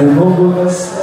meu coração.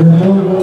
The Lord